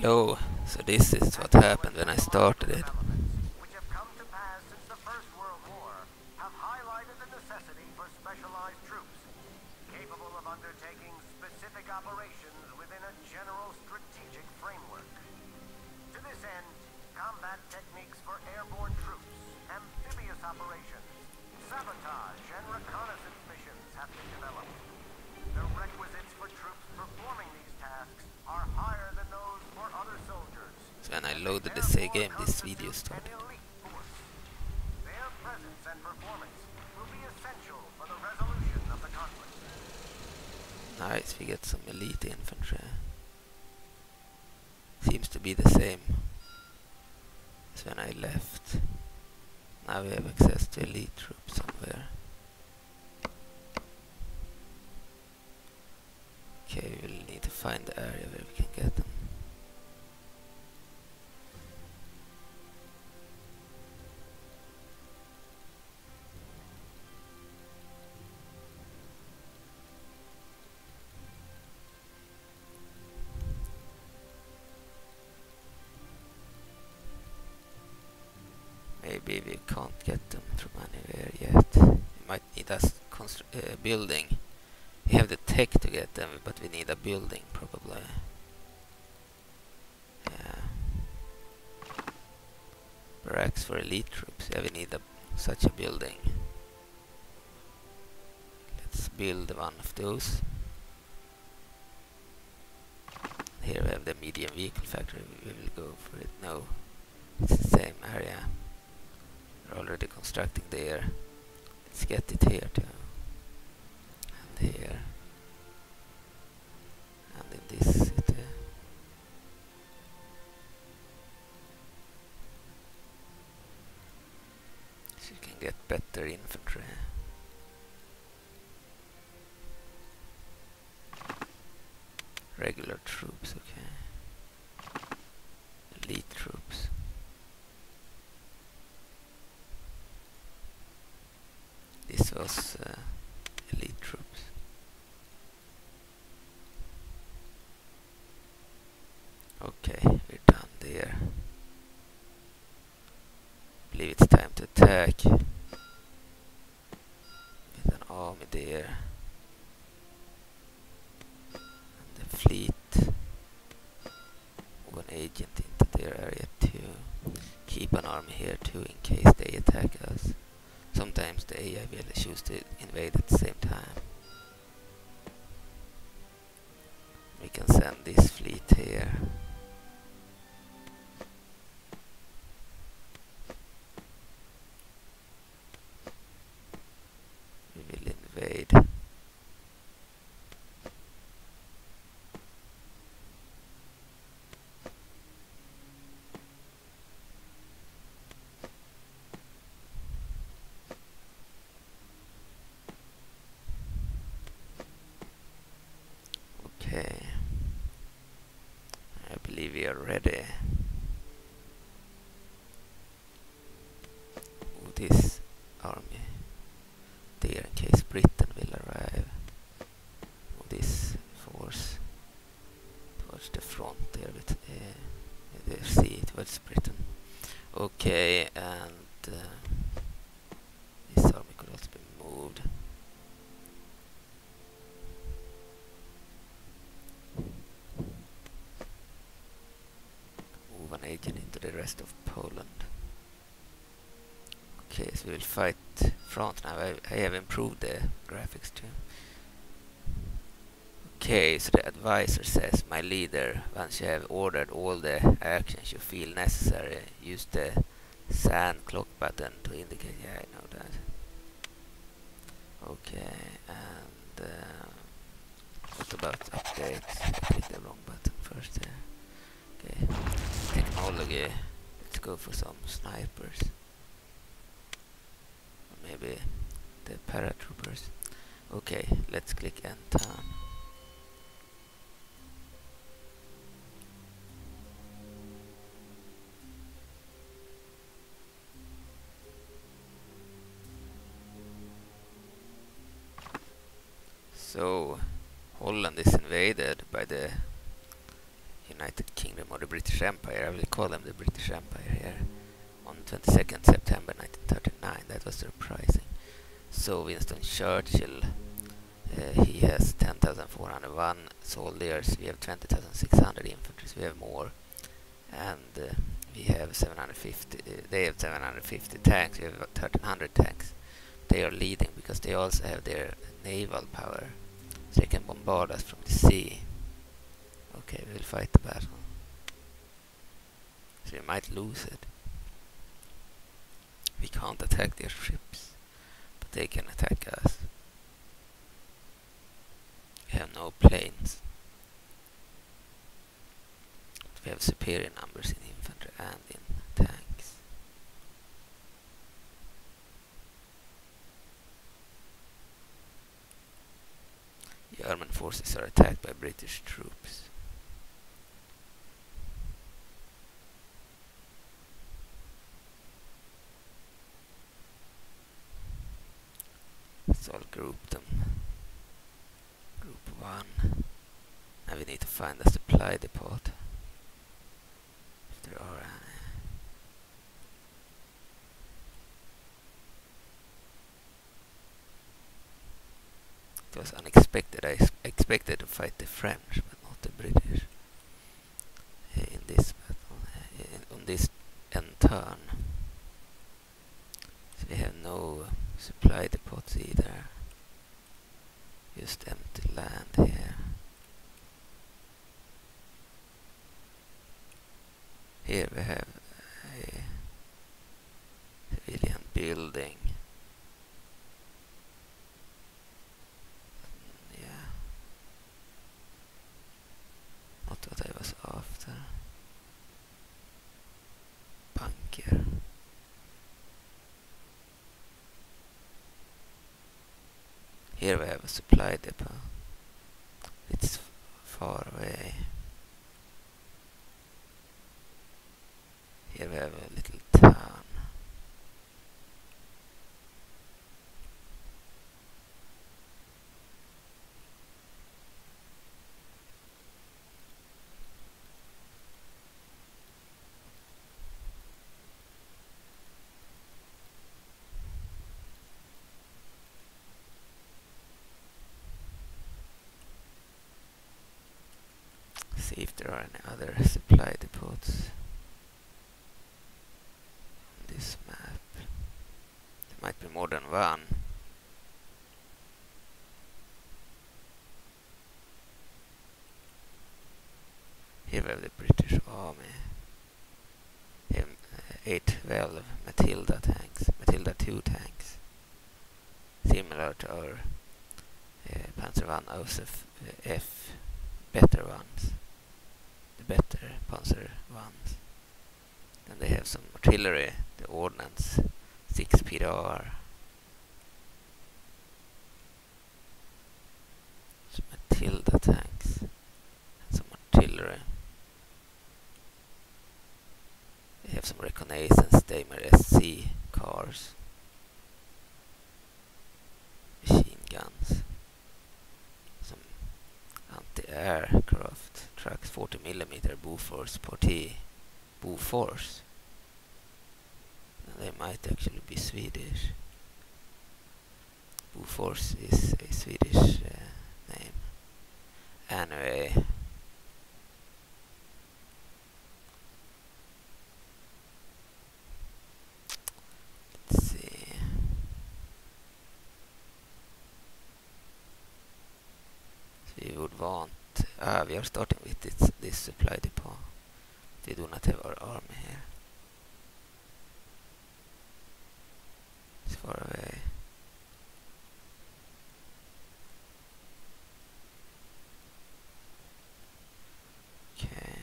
Hello, so this is what happened when I started it. reconnaissance missions have been developed. The requisites for troops performing these tasks are higher than those for other soldiers. So when I loaded the save game, this video started. An elite force. Their presence and performance will be for the game this video started. Nice, we get some elite infantry. Seems to be the same as when I left. Now we have access to elite troops somewhere. Okay, we will need to find the area where we can get them. Building. We have the tech to get them, but we need a building probably. Yeah. Barracks for elite troops. Yeah, we need a, such a building. Let's build one of those. Here we have the medium vehicle factory. We will go for it. No, it's the same area. We're already constructing there. Let's get it here too. Troops, okay. Elite troops. This was uh, elite troops. Okay, we're done there. believe it's time to attack. With an army there. And the fleet. Move an agent into their area too. Keep an army here too in case us. Sometimes the AI will choose to invade at the same time. We can send this fleet here. We will invade. Okay. I believe we are ready. Move this army there in case Britain will arrive. Move this force towards the front there with uh, the sea towards Britain. Okay, and uh, this army could also be moved. move an agent into the rest of Poland. Okay, so we will fight France now. I, I have improved the graphics too. Okay, so the advisor says, my leader, once you have ordered all the actions you feel necessary, use the sand clock button to indicate. Yeah, I know that. Okay, and uh, what about updates? I clicked the wrong button first there. Okay, technology. Let's go for some snipers. Maybe the paratroopers. Okay, let's click enter. So, Holland is invaded by the United Kingdom or the British Empire. I will call them the British Empire here on 22nd September 1939. That was surprising. So Winston Churchill, uh, he has 10,401 soldiers. We have 20,600 infantry. We have more, and uh, we have 750. Uh, they have 750 tanks. We have 1,300 tanks. They are leading because they also have their naval power, so they can bombard us from the sea. Okay, we will fight the battle. So we might lose it. We can't attack their ships, but they can attack us. We have no planes. But we have superior numbers in infantry and in tanks. German forces are attacked by British troops. Let's all group them. Group 1. Now we need to find a supply depot. If there are any. It was unexpected. I expected to fight the French, but not the British. In this battle, in, on this end turn. So we have no supply depots either. Just empty land here. Here we have a civilian building. Yeah. Not what I was after. Bunker. Here we have a supply depot. It's far away. Here we have a little town. See if there are any other supply depots on this map. There might be more than one. Here we have the British Army. Here, uh, 812 Matilda tanks, Matilda 2 tanks. Similar to our uh, Panzer 1 Josef uh, F better ones, the better Panzer ones. Then they have some artillery, the Ordnance 6 PDR. Some Matilda tanks and some artillery. They have some reconnaissance Daimler SC cars, machine guns, some anti-aircraft trucks, 40 millimeter Bofors Porté, Bofors. And they might actually be Swedish. Bofors is a Swedish uh, name. Anyway, let's see. we would want uh, we are starting with this, this supply depot. We do not have our army here. It's far away okay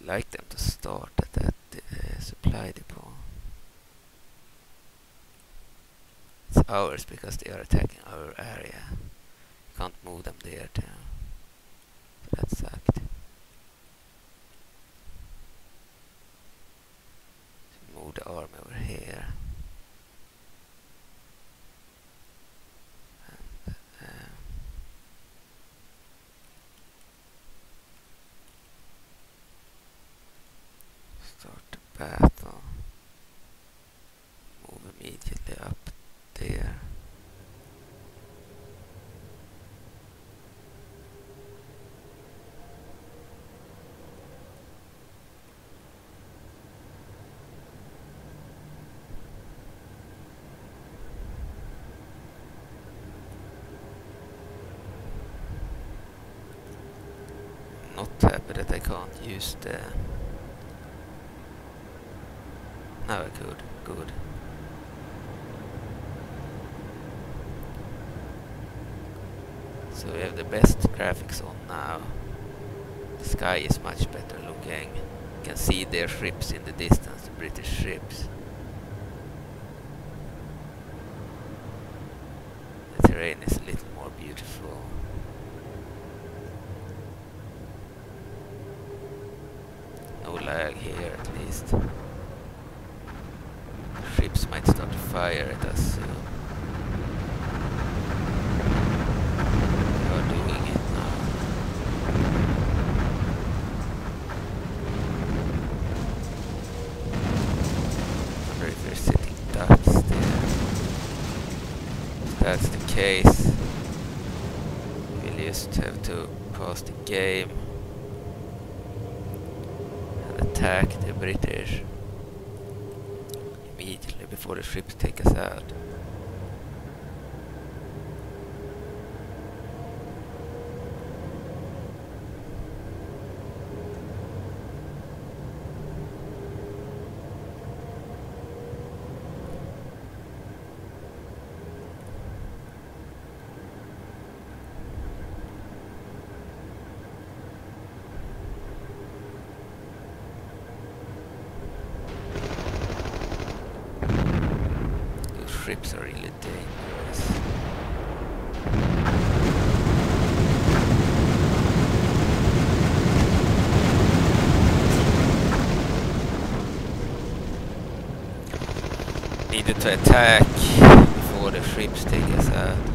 I'd like them to start at that uh, supply depot. It's ours because they are attacking our area. You can't move them there too. That sucked. Move the arm over here. And, um, start the battle. Move immediately up there. Not happy that I can't use the... Now I could, good. So we have the best graphics on now. The sky is much better looking. You can see their ships in the distance, the British ships. The terrain is a little more beautiful. No lag here at least. Ships might start to fire at us soon. Are doing it now. they're sitting ducks. If that's the case, we'll just have to pause the game and attack immediately before the ships take us out. Ships are really dangerous. Needed to attack before the ships take us out.